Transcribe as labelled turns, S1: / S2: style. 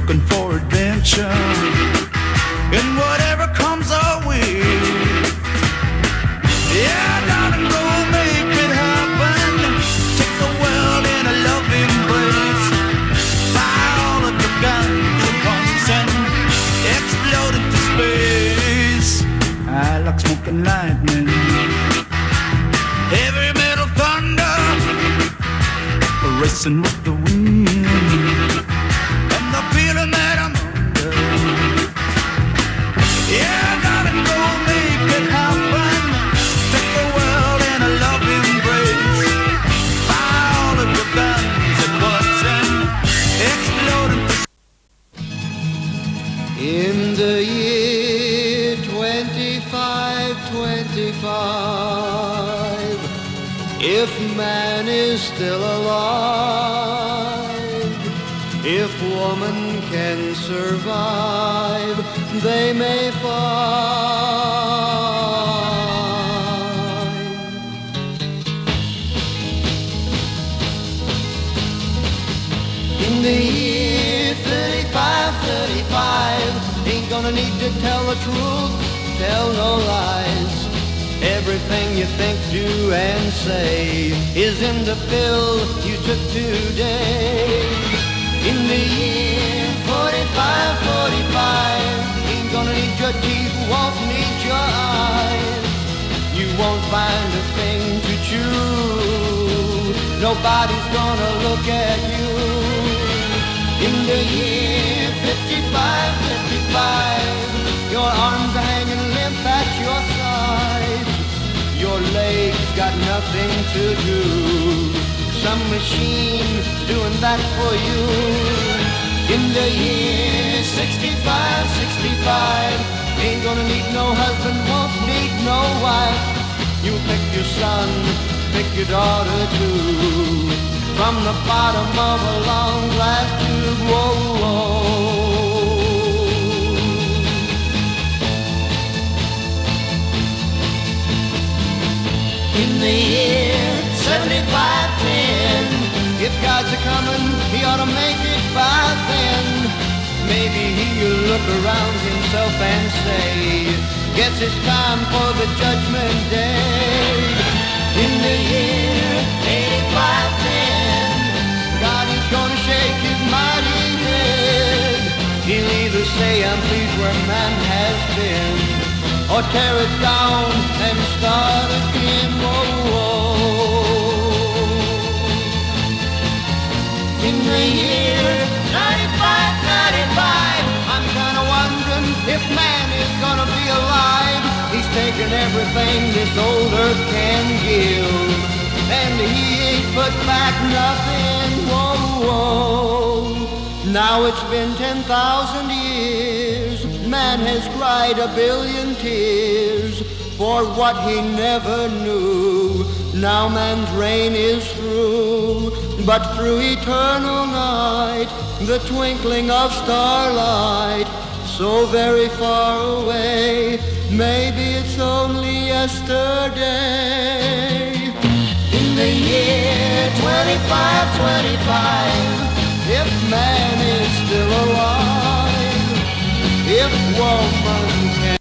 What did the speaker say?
S1: looking for adventure. And whatever comes our way. Yeah, darling, go make it happen. Take the world in a loving embrace. Fire all of the guns at once and explode into space. I like smoking lightning. Heavy metal thunder. Racing with the
S2: 2525, if man is still alive, if woman can survive, they may find. In the year 35, 35, ain't gonna need to tell the truth, tell no lies. Everything you think, do, and say is in the pill you took today. In the year 45, 45, ain't gonna need your teeth, won't need your eyes. You won't find a thing to chew. Nobody's gonna look at you. In the year 55, 55, your arms nothing to do. Some machine doing that for you. In the year 65, 65, ain't gonna need no husband, won't need no wife. You pick your son, pick your daughter too. From the bottom of a long glass tube, whoa. He ought to make it by then. Maybe he'll look around himself and say, Guess it's time for the judgment day. In the year 8510, God is gonna shake his mighty head. He'll either say, I'm pleased where man has been, or tear it down and start again. Whoa, whoa. If man is gonna be alive. He's taken everything this old earth can give, and he ain't put back nothing. Whoa, whoa. Now it's been 10,000 years. Man has cried a billion tears for what he never knew. Now man's reign is through, but through eternal night, the twinkling of starlight, so very far away, maybe it's only yesterday. In the year 2525, if man is still alive, if woman